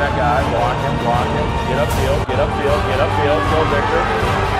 that guy, block him, block him, get upfield, get upfield, get upfield, go Victor.